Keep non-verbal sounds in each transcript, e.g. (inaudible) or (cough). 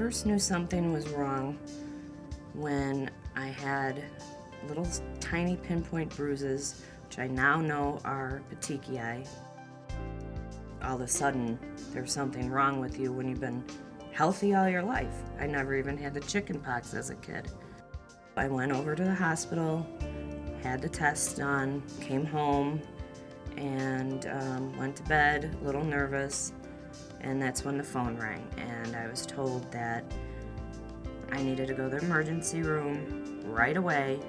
first knew something was wrong when I had little tiny pinpoint bruises, which I now know are petechiae. All of a sudden, there's something wrong with you when you've been healthy all your life. I never even had the chicken pox as a kid. I went over to the hospital, had the test done, came home, and um, went to bed, a little nervous, and that's when the phone rang, and I was told that I needed to go to the emergency room right away,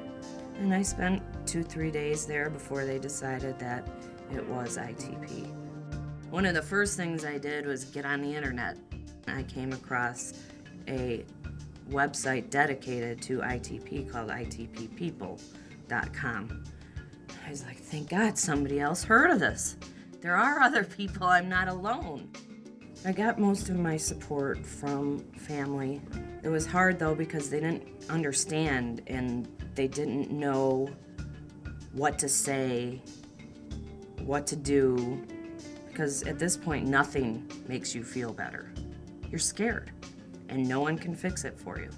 and I spent two, three days there before they decided that it was ITP. One of the first things I did was get on the internet. I came across a website dedicated to ITP called ITPpeople.com. I was like, thank God somebody else heard of this. There are other people, I'm not alone. I got most of my support from family. It was hard though because they didn't understand and they didn't know what to say, what to do, because at this point, nothing makes you feel better. You're scared, and no one can fix it for you.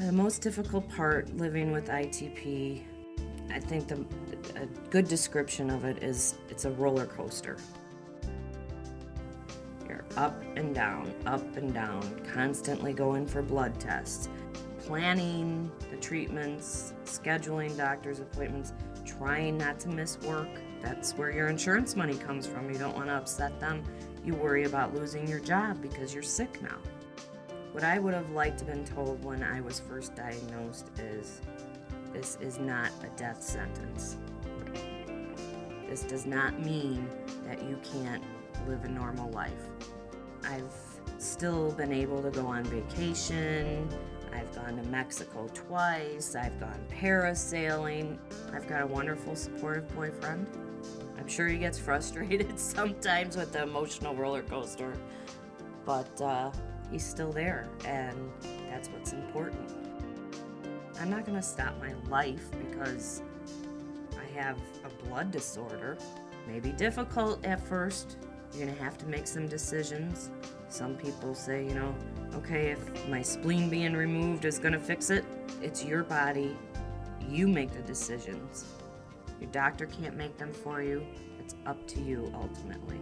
The most difficult part living with ITP, I think the, a good description of it is it's a roller coaster. You're up and down, up and down, constantly going for blood tests, planning the treatments, scheduling doctor's appointments, trying not to miss work. That's where your insurance money comes from. You don't want to upset them. You worry about losing your job because you're sick now. What I would have liked to have been told when I was first diagnosed is this is not a death sentence. This does not mean that you can't live a normal life. I've still been able to go on vacation. I've gone to Mexico twice. I've gone parasailing. I've got a wonderful, supportive boyfriend. I'm sure he gets (laughs) frustrated (laughs) sometimes with the emotional roller coaster, but uh, he's still there, and that's what's important. I'm not going to stop my life because I have a blood disorder. Maybe difficult at first. You're going to have to make some decisions. Some people say, you know, okay, if my spleen being removed is going to fix it, it's your body. You make the decisions. Your doctor can't make them for you. It's up to you ultimately.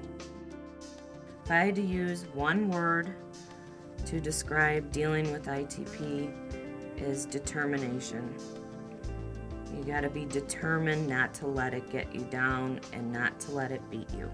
If I had to use one word to describe dealing with ITP is determination. You got to be determined not to let it get you down and not to let it beat you.